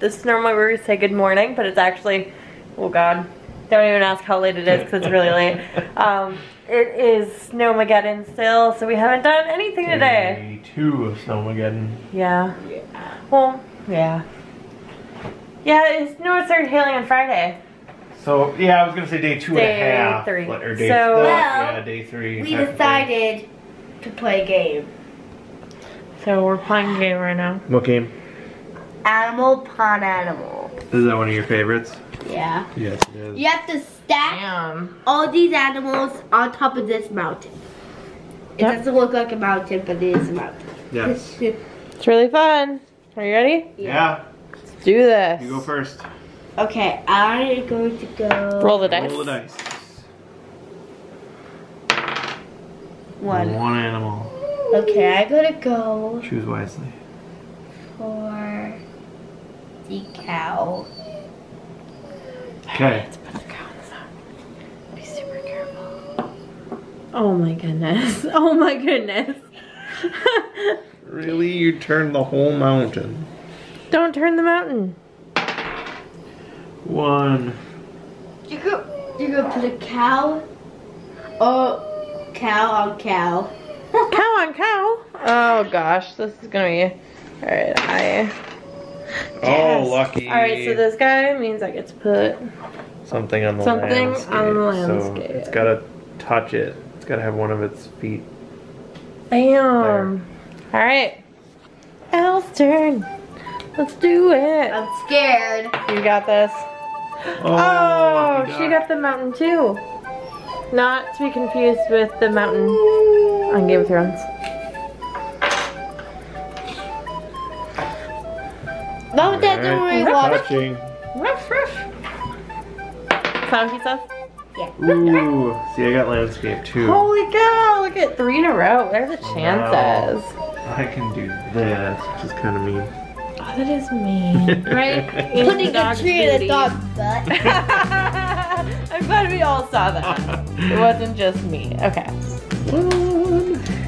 this is normally where we say good morning, but it's actually, oh God, don't even ask how late it is because it's really late. Um, it is Snowmageddon still, so we haven't done anything today. Day two of Snowmageddon. Yeah. Well, yeah. Yeah, it's no, it started hailing on Friday. So yeah, I was gonna say day two Day and a half. three. but- Or day So- no, Well, yeah, day three. We decided to play a game. So we're playing a game right now. What game? Animal Upon Animal. Is that one of your favorites? Yeah. Yes, it is. You have to stack Damn. all these animals on top of this mountain. It Yep. doesn't look like a mountain, but it is a mountain. Yes. It's really fun. Are you ready? Yeah. Let's do this. You go first. okay, I'm going to go. Roll the dice. Roll the dice. One. One animal. Okay, I'm gonna go Choose wisely. for the cow. Okay. Let's put a cow in the back. Be super careful. Oh my goodness. Oh my goodness. Really? You turned the whole mountain. Don't turn the mountain. One. You go. You go put a cow. Oh, cow on cow. Cow on cow. Oh gosh, this is gonna be. Alright, I. Oh, Yes. lucky. Alright, so this guy means I get to put. Something on the Something landscape. on the So landscape. it's gotta touch it. It's gotta have one of its feet. Bam. Alright. Elle's turn. Let's do it. I'm scared. You got this. Oh, Oh, she got the mountain too. Not to be confused with the mountain on Game of Thrones. Mom, Dad, don't worry, Alright. water. Touching. Ruff, ruff. Is that what he says? Yeah. Ooh, see, I got landscape too. Holy cow, look at three in a row. What are the Wow. chances? I can do this, which is kind of mean. Oh, that is mean. Right? Putting a tree in a dog's butt. I'm glad we all saw that. It wasn't just me. Okay.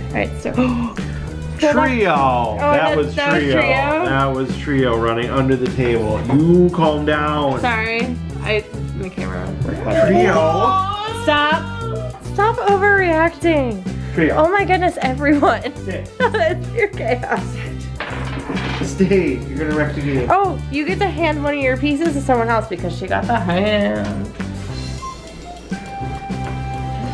Alright, so. Trio. Oh, that that- was that was trio. Trio? That was trio running under the table. You calm down. Sorry. I. My camera. Trio. Stop. Stop overreacting. Trio. Oh my goodness, everyone. Sit. it's pure chaos. Stay. You're gonna wreck the game. Oh, you get to hand one of your pieces to someone else because she got the hand.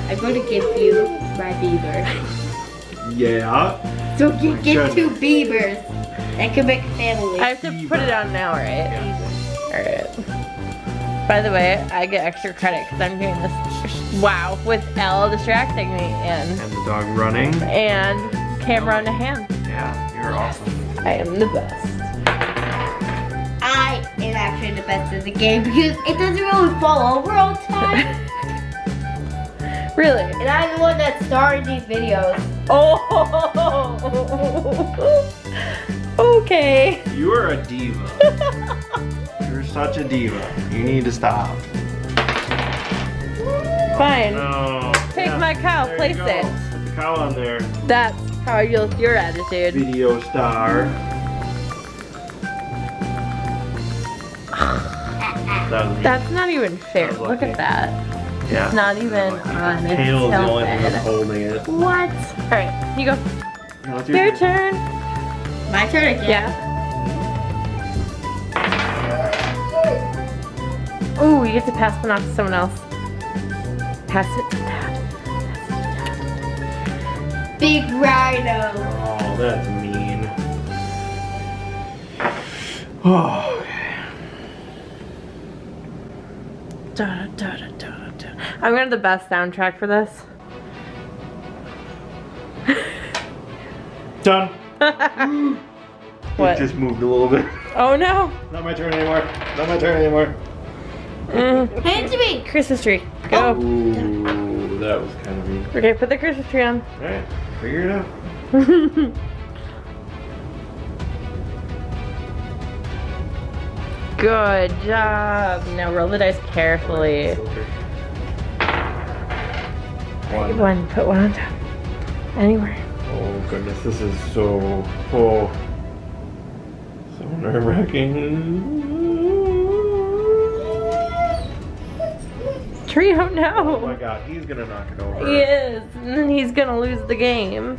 I'm going to give you my beaver. Yeah. So you get two beavers. and could make a family. I have to put it on now, right? Alright. By the way, I get extra credit because I'm doing this, wow, with Elle distracting me and, And the dog running. and camera on the hand. Yeah, you're awesome. I am the best. I am actually the best at the game because it doesn't really fall over all the time. Really? and I'm the one that started these videos. Oh! okay. You are a diva. You're such a diva. You need to stop. Fine. Oh, no. Take Yeah, my cow, there place it. Put the cow on there. That's how you look your attitude. Video star. That. That's not even fair. Look at that. Yeah. It's not even on its Tail's the only thing that's holding it. What? Alright, you go. No, it's Your turn. My turn again. Yeah. Ooh, you get to pass one off to someone else. Pass it to dad. Big rhino. Oh, that's mean. Oh, okay. Da, da, da, da, da. I'm gonna have the best soundtrack for this. Done. what? It just moved a little bit. oh no! Not my turn anymore. Not my turn anymore. Mm. Hand to me. Christmas tree. Go. Ooh, that was kind of mean. Okay, put the Christmas tree on. Alright, figure it out. Good job. Now roll the dice carefully. One. One, put one on top. Anywhere. Oh goodness, this is so oh so nerve wracking. Tree don't Oh my god, he's gonna knock it over. He is, and then he's gonna lose the game.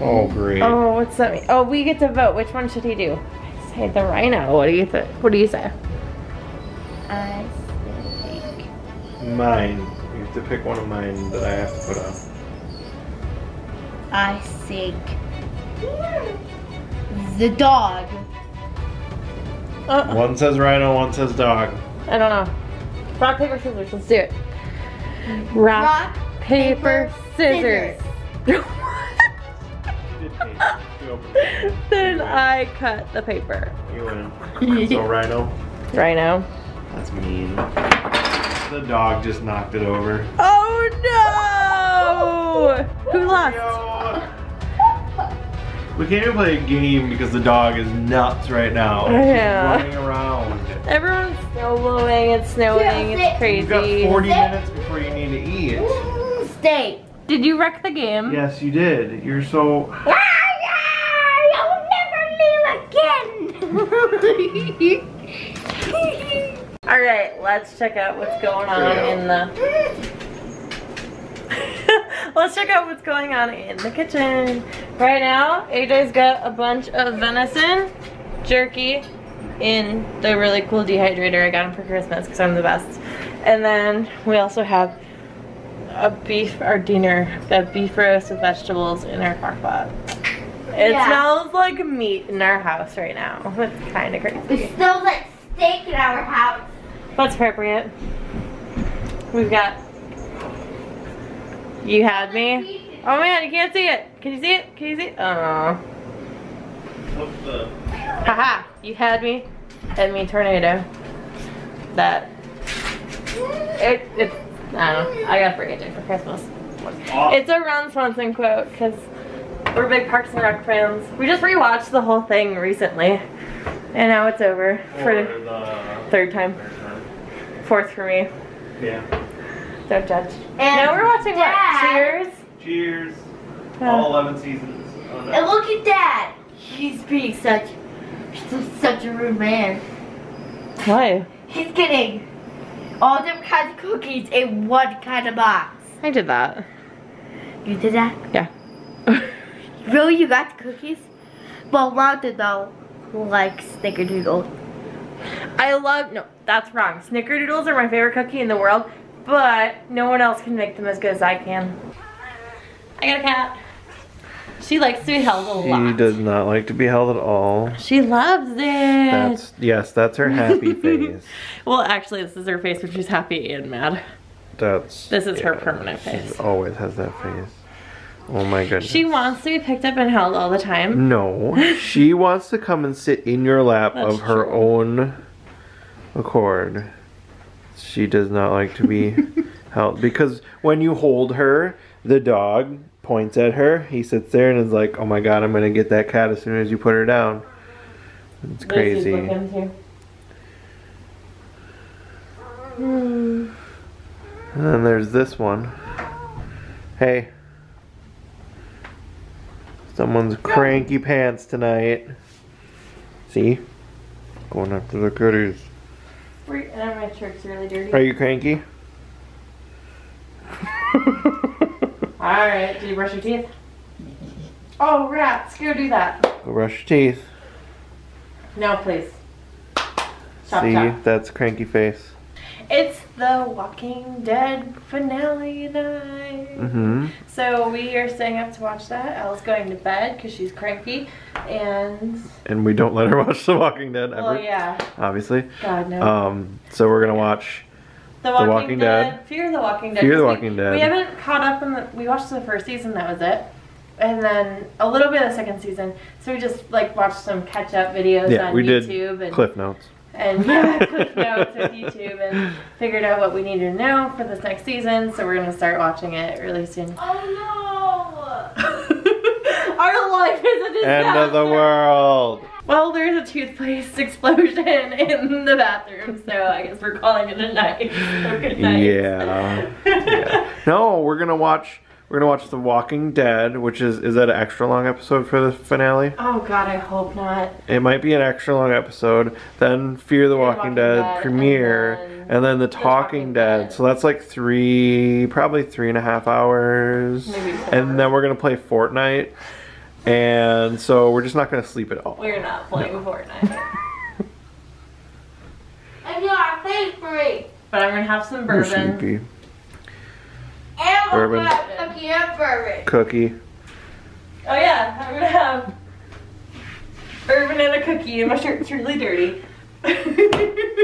Oh, great. Oh, what's that mean? Oh, we get to vote. Which one should he do? I say the rhino. What do you think? What do you say? I Mine. You have to pick one of mine that I have to put on. I think the dog. Uh, One says rhino, one says dog. I don't know. Rock, paper, scissors. Let's do it. Rock, Rock, paper, scissors. You did taste it. You opened it. then I cut the paper. You win. So rhino. Rhino. That's mean. The dog just knocked it over. Oh no! Who oh, lost? We can't even play a game because the dog is nuts right now. Yeah. She's running around. Everyone's snow blowing, it's snowing, Yeah, it's You've got crazy. 40 minutes before you need to eat. Stay. Did you wreck the game? Yes, you did. You're so. Alright, let's check out what's going on Yeah. in the Let's check out what's going on in the kitchen. Right now, AJ's got a bunch of venison jerky in the really cool dehydrator I got him for Christmas because I'm the best. And then we also have a beef, our dinner, the beef roast with vegetables in our crock pot. It Yeah. smells like meat in our house right now. It's kind of crazy. It smells like steak in our house. That's appropriate. We've got. You had me. Oh man, you can't see it. Can you see it? Can you see it? Oh. What's the. Haha, you had me. Had me tornado. That. It, it's. I don't know. I got for AJ for Christmas. It's a Ron Swanson quote because we're big Parks and Rec fans. We just rewatched the whole thing recently. And now it's over for the. third time. Fourth for me. Yeah. Don't judge. And now we're watching Dad- what? Cheers? Cheers. Uh, All 11 seasons. Oh, no. And look at Dad. He's being such, he's such a rude man. Why? He's getting all different kinds of cookies in one kind of box. I did that. You did that? Yeah. Really? You got the cookies? Well, Wanda though likes snickerdoodle. I love, no, that's wrong. Snickerdoodles are my favorite cookie in the world, but no one else can make them as good as I can. I got a cat. She likes to be held a She lot. does not like to be held at all. She loves it. That's yes, that's her happy face. well, actually, this is her face when she's happy and mad. That's This is her permanent She face. always has that face. Oh my goodness. She wants to be picked up and held all the time. no, she wants to come and sit in your lap That's of her true. own accord. She does not like to be held because when you hold her, the dog points at her. He sits there and is like, "Oh my god, I'm gonna get that cat as soon as you put her down." It's crazy. looking too. Hmm. And then there's this one. Hey. Someone's cranky pants tonight. See? Going after the critters. And my shirt's really dirty. Are you cranky? Alright, did you brush your teeth? Oh, rats, go do that. Go brush your teeth. No, please. Chop, See? chop. That's cranky face. It's the Walking Dead finale night. Mm-hmm. So we are staying up to watch that. Elle's going to bed because she's cranky. And, And we don't let her watch The Walking Dead ever. well, yeah. Obviously. God, no. Um, so we're gonna watch The Walking, Walking Dead. Dead. Fear the Walking Dead. Fear the 'cause we- Walking Dead. We haven't caught up in the. We watched the first season. That was it. And then a little bit of the second season. So we just like watched some catch up videos Yeah, on we did YouTube and Cliff Notes. And yeah, cliff notes with YouTube and figured out what we needed to know for this next season. So we're gonna start watching it really soon. Oh no! Our life is a disaster. End of the world. Well, there's a toothpaste explosion in the bathroom, so I guess we're calling it a night. So good night. Yeah. yeah. No, we're gonna watch We're gonna watch The Walking Dead, which is is that an extra long episode for the finale? Oh God, I hope not. It might be an extra long episode. Then Fear the Walking, Walking Dead, Dead, premiere, and and then, then The Talking, Talking Dead. Dead. So that's like three, probably three and a half hours. Maybe four. And then we're gonna play Fortnite, and so we're just not gonna sleep at all. We're not playing Fortnite. And you are favorite. But I'm gonna have some You're bourbon. Bourbon. cookie and bourbon. Cookie. Oh yeah, I'm gonna have bourbon and a cookie and my shirt's really dirty.